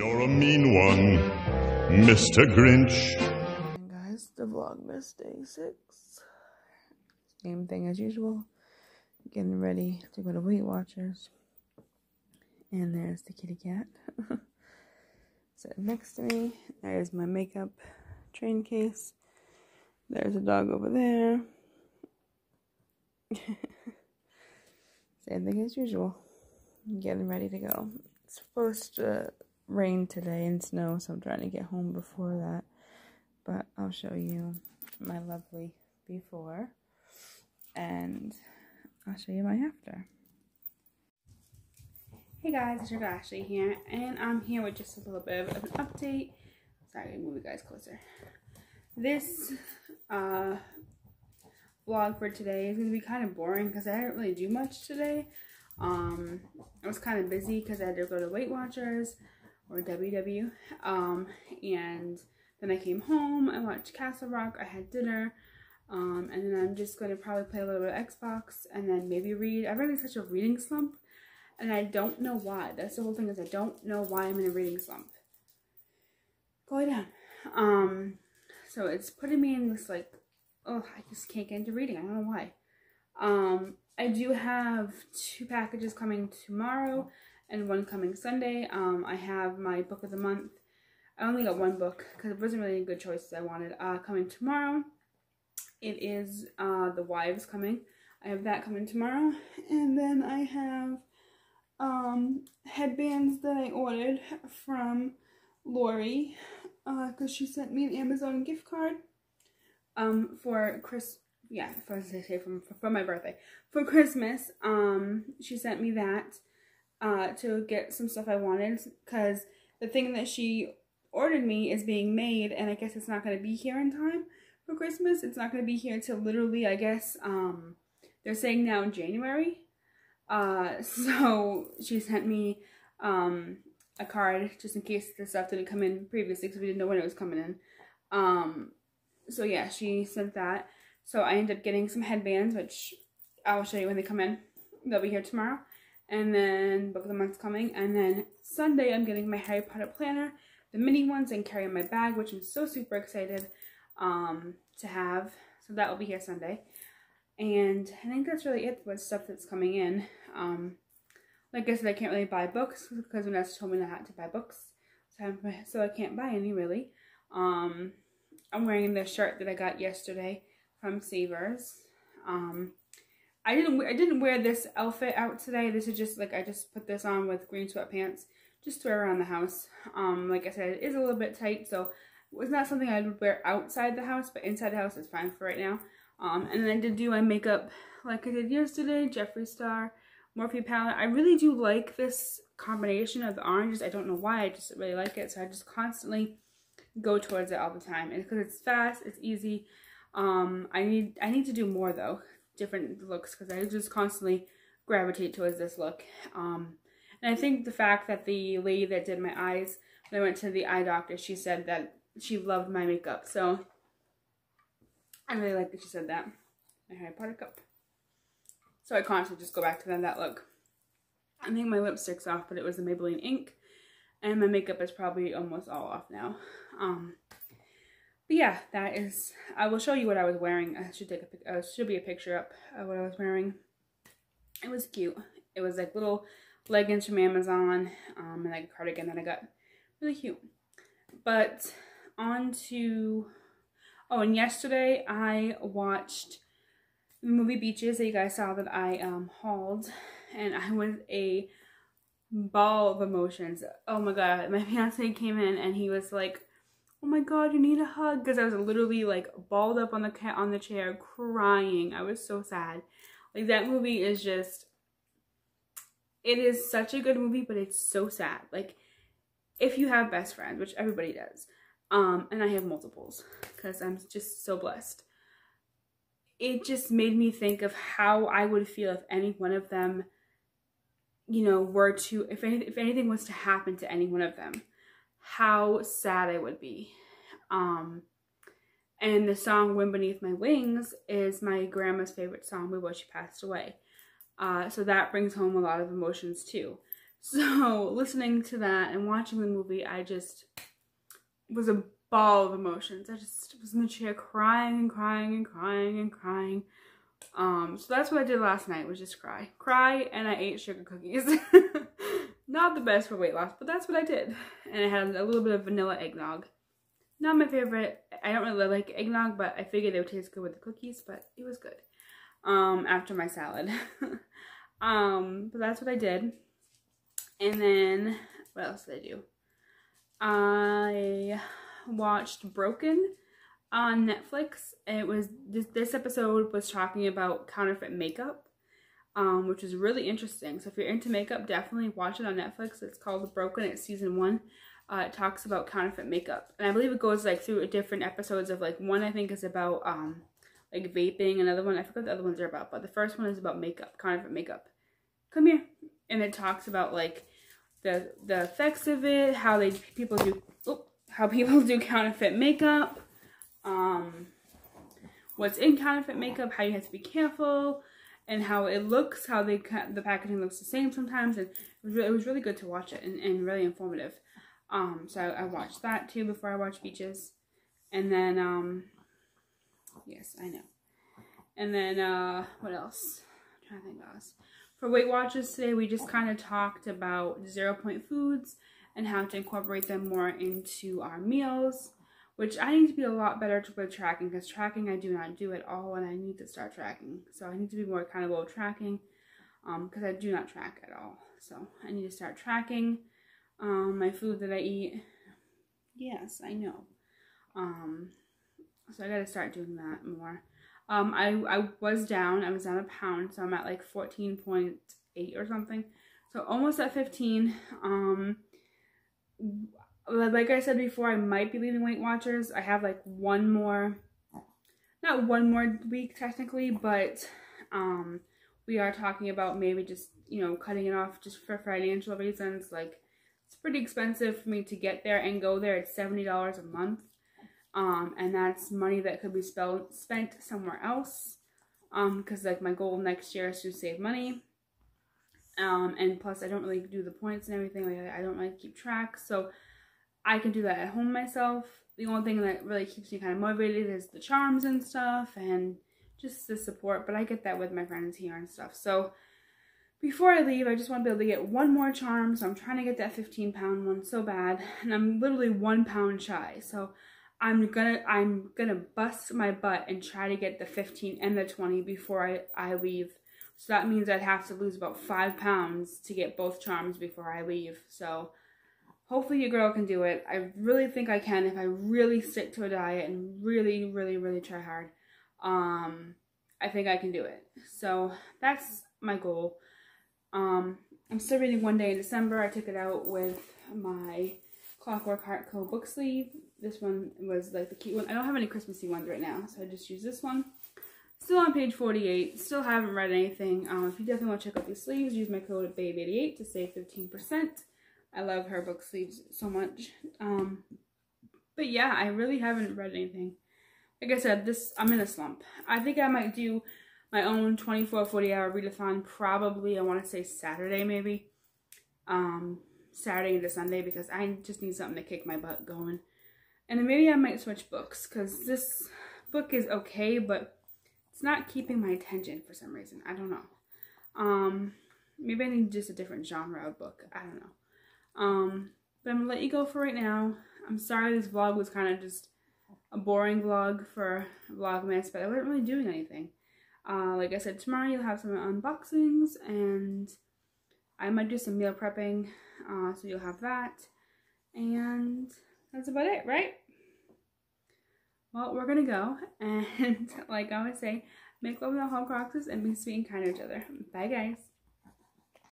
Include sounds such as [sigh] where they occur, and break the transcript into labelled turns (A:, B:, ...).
A: You're a mean one, Mr. Grinch.
B: Guys, the Vlogmas day six. Same thing as usual. Getting ready to go to Weight Watchers. And there's the kitty cat. [laughs] Sit next to me. There's my makeup train case. There's a dog over there. [laughs] Same thing as usual. Getting ready to go. It's supposed to rain today and snow, so I'm trying to get home before that. But I'll show you my lovely before and I'll show you my after. Hey guys, it's your girl Ashley here, and I'm here with just a little bit of an update. Sorry, move you guys closer. This uh, vlog for today is going to be kind of boring because I didn't really do much today. Um, I was kind of busy because I had to go to Weight Watchers or WW. Um, and then I came home, I watched Castle Rock, I had dinner, um, and then I'm just going to probably play a little bit of Xbox and then maybe read. I'm in such a reading slump and I don't know why. That's the whole thing is I don't know why I'm in a reading slump. Go down. Um, so it's putting me in this like, oh, I just can't get into reading. I don't know why. Um, I do have two packages coming tomorrow and one coming Sunday. Um, I have my book of the month. I only got one book because it wasn't really a good choice I wanted. Uh, coming tomorrow. It is uh, The Wives coming. I have that coming tomorrow. And then I have um, headbands that I ordered from Lori because uh, she sent me an Amazon gift card um, for Chris. Yeah, for from for my birthday for Christmas. Um, she sent me that uh, to get some stuff I wanted because the thing that she ordered me is being made, and I guess it's not going to be here in time for Christmas. It's not going to be here till literally, I guess, um, they're saying now in January. Uh, [laughs] so she sent me um, a card just in case the stuff didn't come in previously because we didn't know when it was coming in. Um, so yeah, she sent that. So I ended up getting some headbands, which I'll show you when they come in. They'll be here tomorrow. And then Book of the Month's coming. And then Sunday, I'm getting my Harry Potter planner, the mini ones, and carry in my bag, which I'm so super excited um, to have. So that will be here Sunday. And I think that's really it with stuff that's coming in. Um, like I said, I can't really buy books because Vanessa told me had to buy books. So I, so I can't buy any really. Um, I'm wearing the shirt that I got yesterday from Savers. Um, I didn't I didn't wear this outfit out today. This is just like I just put this on with green sweatpants just to wear around the house. Um, like I said, it is a little bit tight, so it's not something I would wear outside the house, but inside the house is fine for right now. Um, and then I did do my makeup like I did yesterday, Jeffree Star Morphe palette. I really do like this combination of the oranges. I don't know why, I just really like it. So I just constantly go towards it all the time. And because it's fast, it's easy. Um, I need I need to do more though, different looks, because I just constantly gravitate towards this look. Um, and I think the fact that the lady that did my eyes, when I went to the eye doctor, she said that she loved my makeup. So I really like that she said that. My Harry Potter cup. So I constantly just go back to that, that look. I think my lipstick's off, but it was the Maybelline ink. And my makeup is probably almost all off now. Um, but yeah, that is, I will show you what I was wearing. I should take a, uh, should be a picture up of what I was wearing. It was cute. It was like little leggings from Amazon, um, and like a cardigan that I got. Really cute. But on to, oh, and yesterday I watched the movie Beaches that you guys saw that I um, hauled, and I was a ball of emotions. Oh my god, my [laughs] fiance came in and he was like, "Oh my god, you need a hug," because I was literally like balled up on the cat on the chair, crying. I was so sad. Like that movie is just, it is such a good movie, but it's so sad. Like if you have best friends, which everybody does, um, and I have multiples because I'm just so blessed it just made me think of how I would feel if any one of them, you know, were to, if, any, if anything was to happen to any one of them, how sad I would be. Um, and the song Wind Beneath My Wings is my grandma's favorite song before she passed away. Uh, so that brings home a lot of emotions too. [laughs] So listening to that and watching the movie, I just was a ball of emotions. I just was in the chair crying and crying and crying and crying. Um, so that's what I did last night was just cry. Cry and I ate sugar cookies. [laughs] Not the best for weight loss, but that's what I did. And I had a little bit of vanilla eggnog. Not my favorite. I don't really like eggnog, but I figured it would taste good with the cookies, but it was good. Um, after my salad. [laughs] um, but that's what I did. And then, what else did I do? I watched Broken on Netflix. It was, this, this episode was talking about counterfeit makeup um, which is really interesting. So if you're into makeup, definitely watch it on Netflix. It's called Broken. It's season one. Uh, it talks about counterfeit makeup, and I believe it goes like through different episodes of like one I think is about um like vaping, another one I forgot the other ones are about, but the first one is about makeup, counterfeit makeup. Come here, and it talks about like the the effects of it, how they people do oh, how people [laughs] do counterfeit makeup, um, what's in counterfeit makeup, how you have to be careful and how it looks, how they the packaging looks the same sometimes, and it was really, it was really good to watch it and, and really informative. Um, so I, watched that too before I watched Beaches, and then um, yes, I know, and then uh, what else? I'm trying to think of else. For Weight Watchers today, we just kind of talked about zero point foods and how to incorporate them more into our meals which I need to be a lot better with tracking because tracking I do not do at all and I need to start tracking. So I need to be more accountable with tracking because um, I do not track at all. So I need to start tracking um, my food that I eat. Yes, I know. Um, so I got to start doing that more. Um, I, I was down. I was down a pound, so I'm at like 14.8 or something. So almost at 15. Um, like I said before, I might be leaving Weight Watchers. I have like one more, not one more week technically, but um, we are talking about maybe just, you know, cutting it off just for financial reasons. Like, it's pretty expensive for me to get there and go there. It's $70 a month. Um, and that's money that could be spelled, spent somewhere else. Um, cause like my goal next year is to save money. Um, and plus I don't really do the points and everything. Like I don't really keep track. So I can do that at home myself. The only thing that really keeps me kind of motivated is the charms and stuff and just the support, but I get that with my friends here and stuff. So before I leave, I just want to be able to get one more charm. So I'm trying to get that 15 pound one so bad. And I'm literally one pound shy. So I'm gonna I'm gonna bust my butt and try to get the 15 and the 20 before I, I leave. So that means I'd have to lose about five pounds to get both charms before I leave. So hopefully your girl can do it. I really think I can if I really stick to a diet and really, really, really try hard. Um, I think I can do it. So that's my goal. Um, I'm still reading One Day in December. I took it out with my Clockwork Heart Co. book sleeve. This one was like the cute one. I don't have any Christmassy ones right now, so I just use this one. Still on page 48. Still haven't read anything. Um, if you definitely want to check out these sleeves, use my code BABE88 to save 15%. I love her book sleeves so much. Um, but yeah, I really haven't read anything. Like I said, this I'm in a slump. I think I might do my own 24, 40 hour readathon probably, I want to say Saturday maybe. Um, Saturday into Sunday because I just need something to kick my butt going. And then maybe I might switch books because this book is okay, but it's not keeping my attention for some reason. I don't know. Um, maybe I need just a different genre of book. I don't know. Um, but I'm gonna let you go for right now. I'm sorry this vlog was kind of just a boring vlog for Vlogmas, but I wasn't really doing anything. Uh, like I said, tomorrow you'll have some unboxings, and I might do some meal prepping, uh, so you'll have that. And that's about it, right? Well, we're gonna go, [laughs] and like I always say, make love with all Horcruxes and be sweet and kind to each other. Bye, guys.